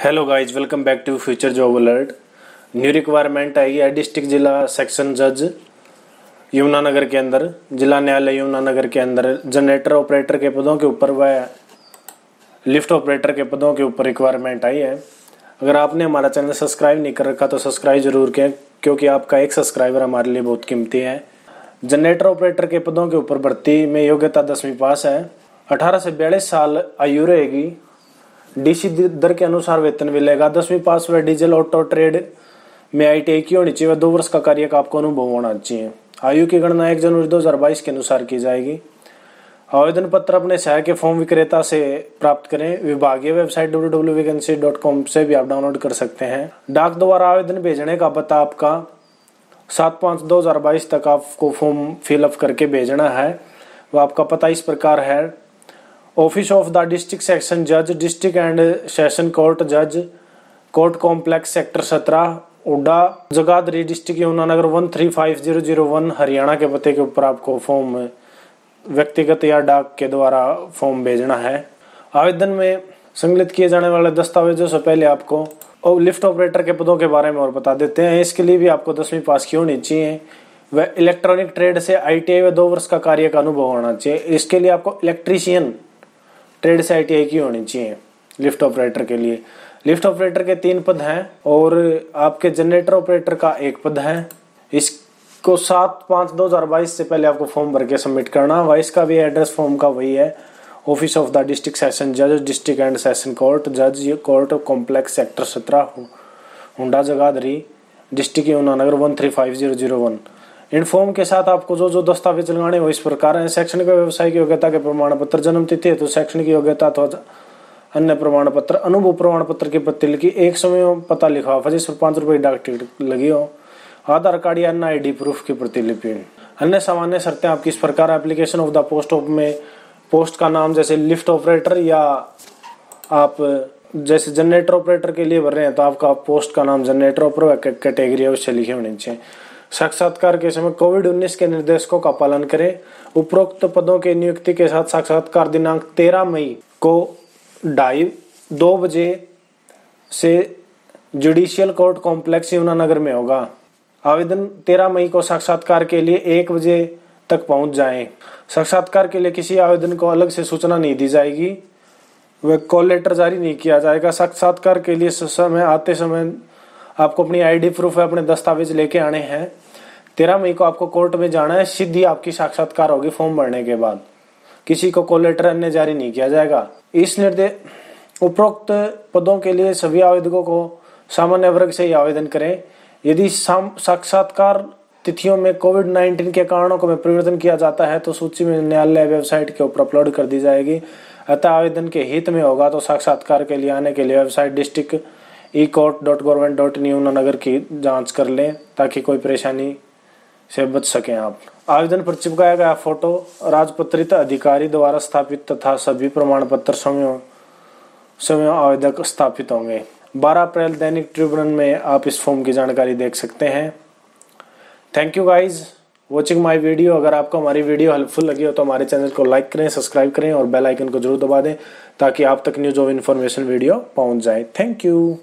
Hello guys welcome back to future job alert new requirement आई है district जिला section जज यमुनानगर के अंदर, जिला न्यायालय यमुनानगर के अंदर जनरेटर ऑपरेटर के पदों के ऊपर व लिफ्ट ऑपरेटर के पदों के ऊपर रिक्वायरमेंट आई है। अगर आपने हमारा चैनल सब्सक्राइब नहीं कर रखा तो सब्सक्राइब ज़रूर करें क्योंकि आपका एक सब्सक्राइबर हमारे लिए बहुत कीमती है। जनरेटर ऑपरेटर के पदों के ऊपर भर्ती में योग्यता दसवीं पास है। अठारह से बयालीस साल आयु रहेगी। डीसी दर के अनुसार वेतन मिलेगा। दसवीं पास हुआ डीजल, ऑटो, ट्रेड में आई टी की होनी चाहिए। दो वर्ष का कार्य का आपको अनुभव होना चाहिए। आयु की गणना एक जनवरी दो हज़ार बाईस के अनुसार की जाएगी। आवेदन पत्र अपने शहर के फॉर्म विक्रेता से प्राप्त करें। विभागीय वेबसाइट डब्ल्यू से भी आप डाउनलोड कर सकते हैं। डाक द्वारा आवेदन भेजने का पता आपका सात पाँच दो हज़ार बाईस तक आपको फॉर्म फिलअप करके भेजना है। वह आपका पता इस प्रकार है। Office of the district section जज डिस्ट्रिक्ट एंड सेशन कोर्ट जज कोर्ट कॉम्प्लेक्स सेक्टर सत्रह, उडा, Jagadhri district Yamunanagar one three five zero zero one Haryana के पते के ऊपर आपको फॉर्म व्यक्तिगत या डाक के द्वारा फॉर्म भेजना है। आवेदन में संकलित किए जाने वाले दस्तावेजों से पहले आपको और लिफ्ट ऑपरेटर के पदों के बारे में और बता देते हैं। इसके लिए भी आपको दसवीं पास की होनी चाहिए। वह इलेक्ट्रॉनिक ट्रेड से आईटीआई व दो वर्ष का कार्य का अनुभव होना चाहिए। इसके लिए आपको इलेक्ट्रीशियन ट्रेड से आई की होनी चाहिए, लिफ्ट ऑपरेटर के लिए। लिफ्ट ऑपरेटर के तीन पद हैं और आपके जनरेटर ऑपरेटर का एक पद है। इसको सात पाँच दो हज़ार बाईस से पहले आपको फॉर्म भर के सबमिट करना वाइस का भी एड्रेस फॉर्म का वही है। Office of the district session जज, डिस्ट्रिक्ट एंड सेशन कोर्ट, जज, कोर्ट कॉम्प्लेक्स सेक्टर सत्रह Hooda Jagadhri, district Yamunanagar one three five zero zero one. इन फॉर्म के साथ आपको जो जो दस्तावेज़ लगाने वो इस प्रकार है। शैक्षणिक व्यवसाय की योग्यता के प्रमाण पत्र जन्म तिथि तो शैक्षणिक योग्यता तो अन्य प्रमाण पत्र अनुभव प्रमाण पत्र की पत्ती लिखी, एक समय पता लिखा जिस पर पाँच रुपए की डाक टिकट लगी हो। आधार कार्ड या अन्य आईडी प्रूफ की प्रतिलिपि। अन्य सामान्य शर्तें आपकी इस प्रकार application of the post of में पोस्ट का नाम जैसे लिफ्ट ऑपरेटर या आप जैसे जनरेटर ऑपरेटर के लिए भर रहे हैं तो आपका पोस्ट का नाम जनरेटर ऑपरेटर कैटेगरी है, उससे लिखे होने चाहिए। साक्षात्कार के समय कोविड उन्नीस के निर्देशकों का पालन करें। उपरोक्त पदों के नियुक्ति के साथ साक्षात्कार दिनांक तेरह मई को ढाई, दो बजे से जुडिशियल कोर्ट कॉम्प्लेक्स यमुनानगर में होगा। आवेदन तेरह मई को साक्षात्कार के लिए एक बजे तक पहुँच जाएँ। साक्षात्कार के लिए किसी आवेदन को अलग से सूचना नहीं दी जाएगी। वह कॉल लेटर जारी नहीं किया जाएगा। साक्षात्कार के लिए समय आते समय आपको अपनी आईडी प्रूफ है, अपने दस्तावेज़ लेके आने हैं। तेरह मई को आपको कोर्ट में जाना है, सीधी आपकी साक्षात्कार होगी फॉर्म भरने के बाद। किसी को कॉल लेटर अन्य जारी नहीं किया जाएगा। इस निर्देश उपरोक्त पदों के लिए सभी आवेदकों को सामान्य वर्ग से ही आवेदन करें। यदि साक्षात्कार तिथियों में कोविड 19 के कारणों को में परिवर्तन किया जाता है तो सूची में न्यायालय वेबसाइट के ऊपर अपलोड कर दी जाएगी। अतः आवेदन के हित में होगा तो साक्षात्कार के लिए आने के लिए website, district e court dot government dot in Yamunanagar की जाँच कर लें ताकि कोई परेशानी से बच सकें आप। आवेदन पर चिपकाया गया फ़ोटो राजपत्रित अधिकारी द्वारा स्थापित तथा सभी प्रमाण पत्र समय समय आवेदक स्थापित होंगे। 12 अप्रैल दैनिक ट्रिब्यूनल में आप इस फॉर्म की जानकारी देख सकते हैं। Thank you guys watching my video अगर आपको हमारी वीडियो हेल्पफुल लगी हो तो हमारे चैनल को लाइक करें सब्सक्राइब करें और बेल आइकन को ज़रूर दबा दें ताकि आप तक न्यूज़ ऑफ़ इन्फॉर्मेशन वीडियो पहुँच जाए। Thank you